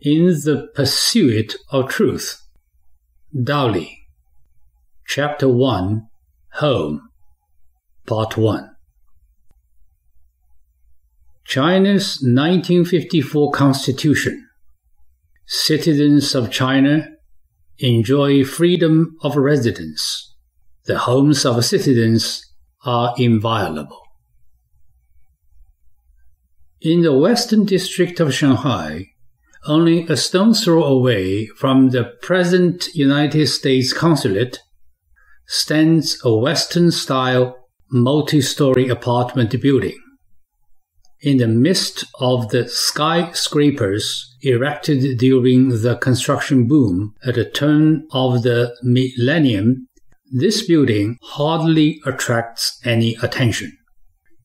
In the Pursuit of Truth. Daoly. Chapter 1 Home. Part 1. China's 1954 Constitution. Citizens of China enjoy freedom of residence. The homes of citizens are inviolable. In the western district of Shanghai, only a stone's throw away from the present United States consulate stands a Western style multi story apartment building. In the midst of the skyscrapers erected during the construction boom at the turn of the millennium, this building hardly attracts any attention.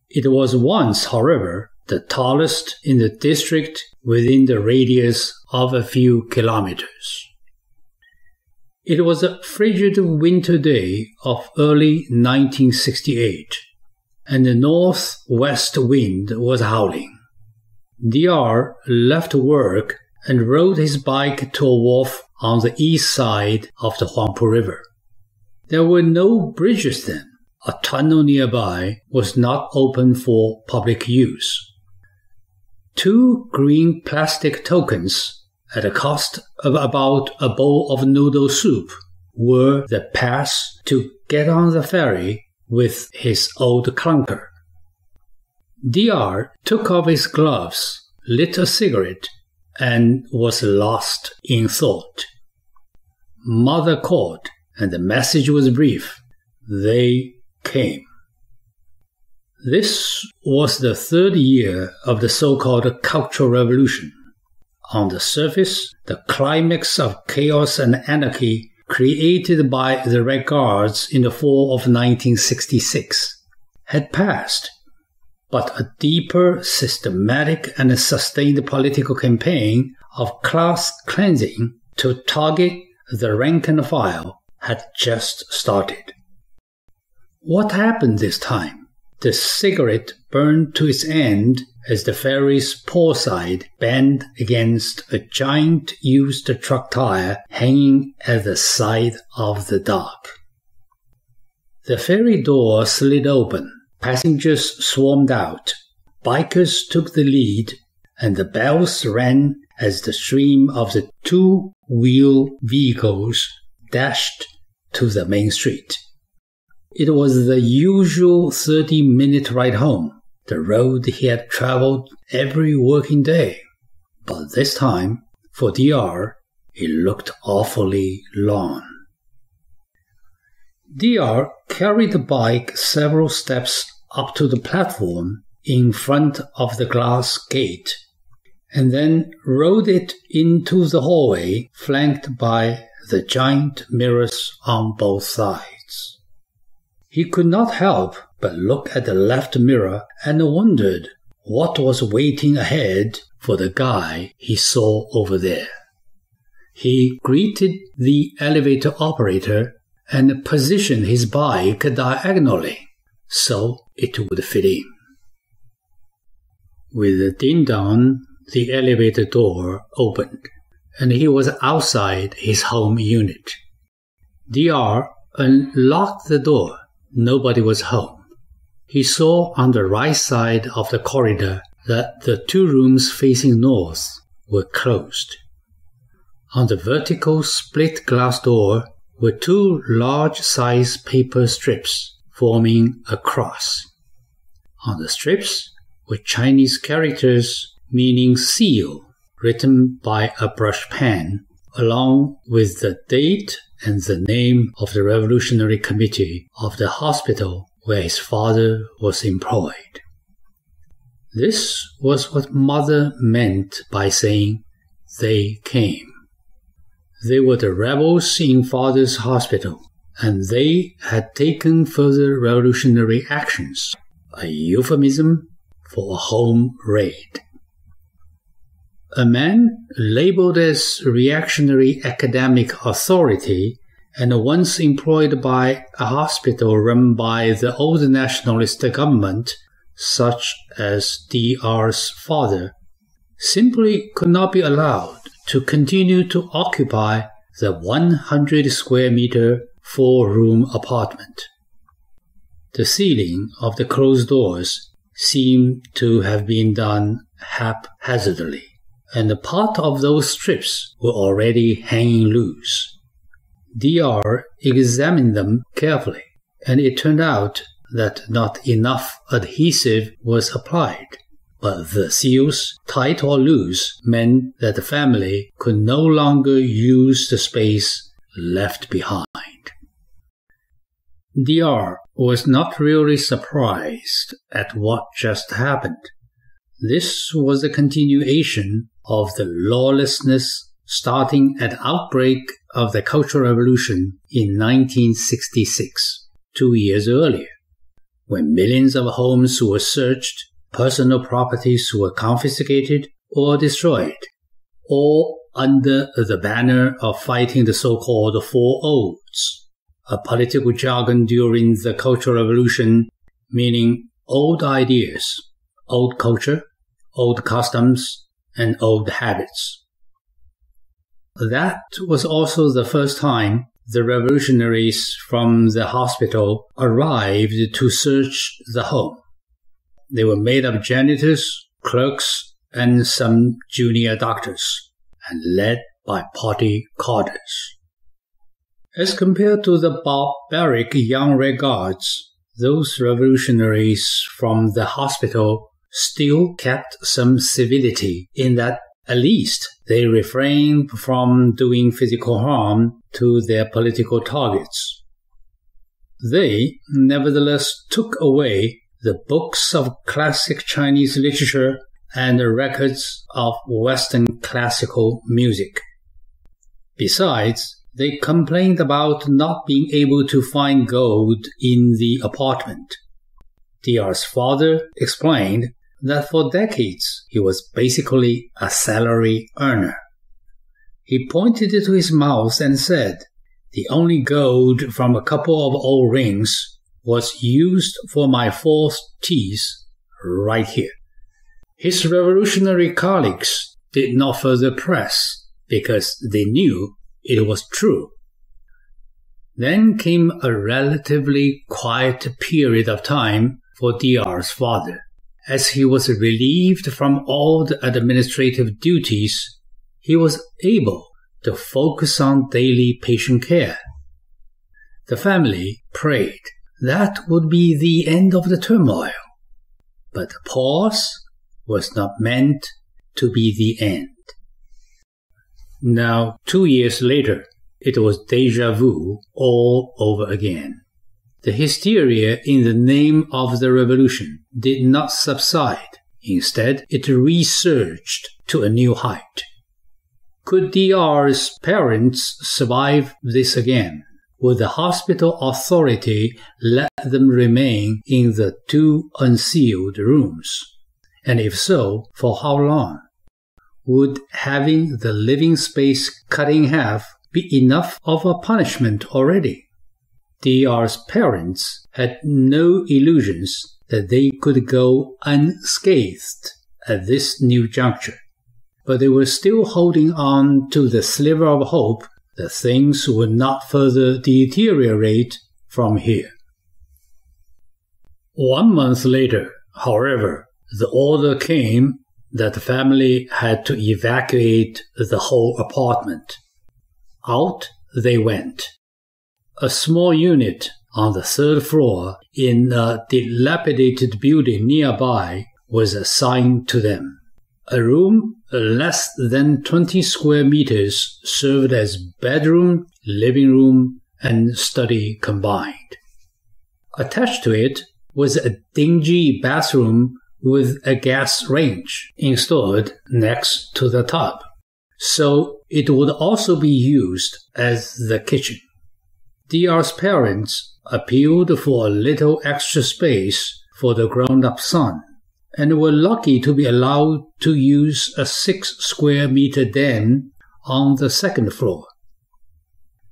It was once, however, the tallest in the district within the radius of a few kilometers. It was a frigid winter day of early 1968, and the northwest wind was howling. DR left work and rode his bike to a wharf on the east side of the Huangpu River. There were no bridges then. A tunnel nearby was not open for public use. Two green plastic tokens at a cost of about a bowl of noodle soup were the pass to get on the ferry with his old clunker. DR took off his gloves, lit a cigarette, and was lost in thought. Mother called, and the message was brief. They came. This was the third year of the so-called Cultural Revolution. On the surface, the climax of chaos and anarchy created by the Red Guards in the fall of 1966 had passed, but a deeper, systematic, and sustained political campaign of class cleansing to target the rank and file had just started. What happened this time? The cigarette burned to its end as the ferry's port side banged against a giant used truck tire hanging at the side of the dock. The ferry door slid open. Passengers swarmed out. Bikers took the lead, and the bells rang as the stream of the two wheel vehicles dashed to the main street. It was the usual 30 minute ride home, the road he had traveled every working day. But this time, for DR, it looked awfully long. DR carried the bike several steps up to the platform in front of the glass gate and then rode it into the hallway flanked by the giant mirrors on both sides. He could not help but look at the left mirror and wondered what was waiting ahead for the guy he saw over there. He greeted the elevator operator and positioned his bike diagonally so it would fit in. With a ding dong, the elevator door opened and he was outside his home unit. DR unlocked the door Nobody was home. He saw on the right side of the corridor that the two rooms facing north were closed. On the vertical split glass door were two large size paper strips forming a cross. On the strips were Chinese characters meaning seal written by a brush pen along with the date and the name of the Revolutionary Committee of the hospital where his father was employed. This was what mother meant by saying, they came. They were the rebels in father's hospital, and they had taken further revolutionary actions, a euphemism for a home raid. A man labeled as reactionary academic authority and once employed by a hospital run by the old nationalist government, such as D.R.'s father, simply could not be allowed to continue to occupy the 100 square meter four room apartment. The sealing of the closed doors seemed to have been done haphazardly, and part of those strips were already hanging loose. DR examined them carefully, and it turned out that not enough adhesive was applied. But the seals, tight or loose, meant that the family could no longer use the space left behind. DR was not really surprised at what just happened. This was a continuation of the lawlessness starting at outbreak of the Cultural Revolution in 1966, two years earlier, when millions of homes were searched, personal properties were confiscated or destroyed, all under the banner of fighting the so-called Four Olds, a political jargon during the Cultural Revolution meaning old ideas, old culture, old customs, and old habits. That was also the first time the revolutionaries from the hospital arrived to search the home. They were made of janitors, clerks, and some junior doctors, and led by party cadres. As compared to the barbaric young Red Guards, those revolutionaries from the hospital still kept some civility in that at least they refrained from doing physical harm to their political targets. They nevertheless took away the books of classic Chinese literature and the records of Western classical music. Besides, they complained about not being able to find gold in the apartment. DR's father explained that for decades he was basically a salary earner. He pointed to his mouth and said, The only gold from a couple of old rings was used for my false teeth right here. His revolutionary colleagues did not further press because they knew it was true. Then came a relatively quiet period of time for DR's father. As he was relieved from all the administrative duties, he was able to focus on daily patient care. The family prayed that would be the end of the turmoil, but the pause was not meant to be the end. Now, two years later, it was deja vu all over again. The hysteria in the name of the revolution did not subside. Instead, it resurged to a new height. Could DR's parents survive this again? Would the hospital authority let them remain in the two unsealed rooms? And if so, for how long? Would having the living space cut in half be enough of a punishment already? DR's parents had no illusions that they could go unscathed at this new juncture, but they were still holding on to the sliver of hope that things would not further deteriorate from here. One month later, however, the order came that the family had to evacuate the whole apartment. Out they went a small unit on the third floor in a dilapidated building nearby was assigned to them. A room less than 20 square meters served as bedroom, living room, and study combined. Attached to it was a dingy bathroom with a gas range installed next to the tub, so it would also be used as the kitchen. DR's parents appealed for a little extra space for the grown up son and were lucky to be allowed to use a six square meter den on the second floor.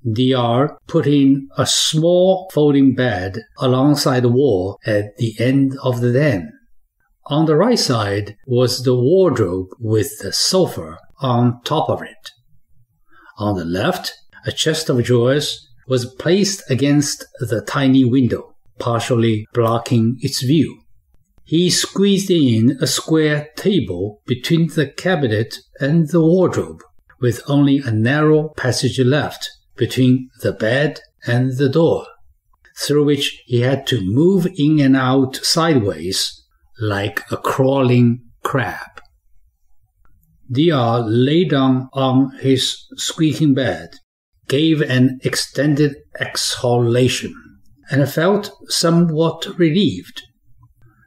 DR put in a small folding bed alongside the wall at the end of the den. On the right side was the wardrobe with the sofa on top of it. On the left, a chest of drawers was placed against the tiny window, partially blocking its view. He squeezed in a square table between the cabinet and the wardrobe, with only a narrow passage left between the bed and the door, through which he had to move in and out sideways like a crawling crab. DR lay down on his squeaking bed, gave an extended exhalation, and felt somewhat relieved.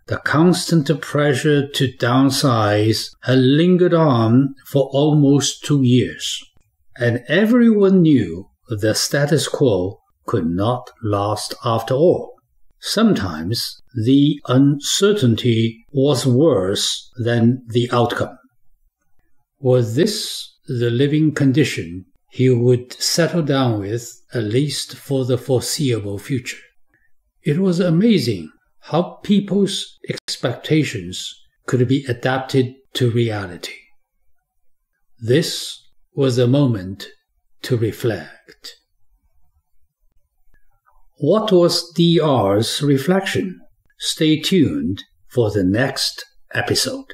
The constant pressure to downsize had lingered on for almost two years, and everyone knew the status quo could not last after all. Sometimes the uncertainty was worse than the outcome. Was this the living condition he would settle down with, at least for the foreseeable future? It was amazing how people's expectations could be adapted to reality. This was a moment to reflect. What was DR's reflection? Stay tuned for the next episode.